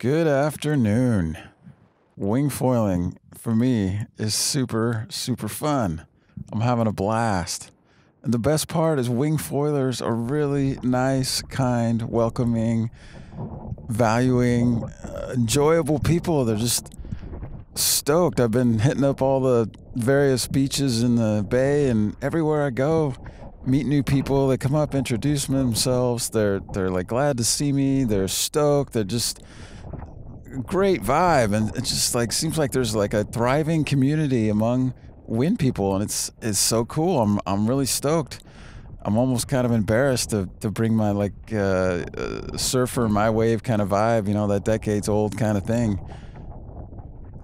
Good afternoon. Wing foiling for me is super, super fun. I'm having a blast. And the best part is wing foilers are really nice, kind, welcoming, valuing, uh, enjoyable people. They're just stoked. I've been hitting up all the various beaches in the bay and everywhere I go, meet new people. They come up, introduce themselves. They're they're like glad to see me. They're stoked. They're just great vibe and it just like seems like there's like a thriving community among wind people and it's it's so cool. I'm I'm really stoked. I'm almost kind of embarrassed to, to bring my like uh, uh, surfer my wave kind of vibe, you know, that decades old kind of thing.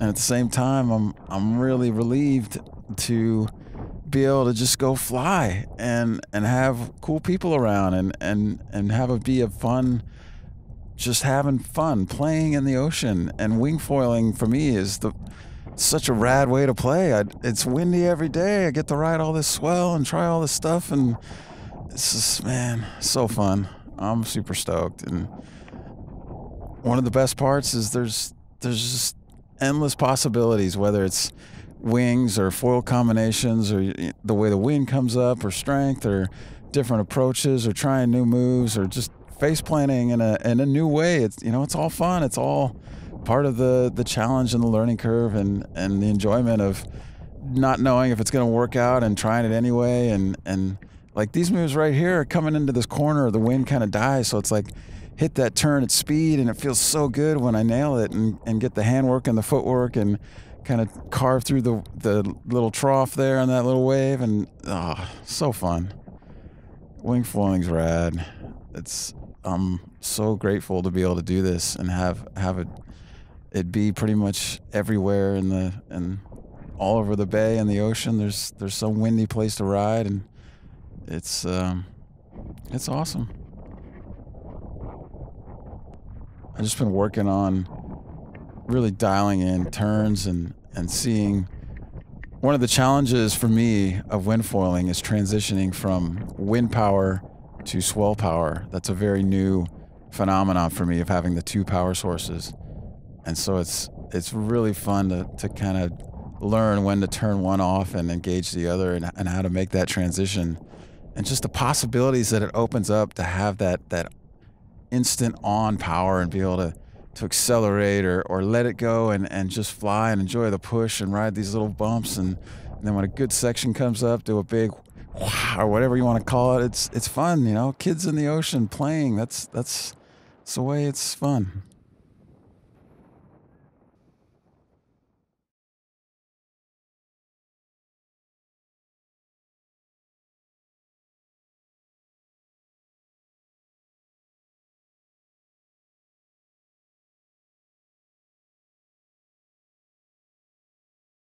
And at the same time, I'm I'm really relieved to be able to just go fly and and have cool people around and and and have it be a fun just having fun playing in the ocean and wing foiling for me is the such a rad way to play. I, it's windy every day. I get to ride all this swell and try all this stuff and it's just man so fun. I'm super stoked and one of the best parts is there's there's just endless possibilities whether it's wings or foil combinations or the way the wind comes up or strength or different approaches or trying new moves or just face planting in a in a new way. It's you know it's all fun. It's all part of the the challenge and the learning curve and and the enjoyment of not knowing if it's going to work out and trying it anyway. And and like these moves right here are coming into this corner the wind kind of dies. So it's like hit that turn at speed and it feels so good when I nail it and, and get the handwork and the footwork and kind of carve through the the little trough there on that little wave. And oh so fun. Wing foiling's rad. It's I'm so grateful to be able to do this and have have it it be pretty much everywhere in the and all over the bay and the ocean. There's there's some windy place to ride and it's um, it's awesome. I've just been working on really dialing in turns and and seeing one of the challenges for me of wind foiling is transitioning from wind power to swell power. That's a very new phenomenon for me of having the two power sources. And so it's it's really fun to, to kind of learn when to turn one off and engage the other and, and how to make that transition. And just the possibilities that it opens up to have that that instant on power and be able to to accelerate or, or let it go and, and just fly and enjoy the push and ride these little bumps and, and then when a good section comes up do a big or whatever you want to call it. It's it's fun, you know. Kids in the ocean playing. That's that's, that's the way it's fun.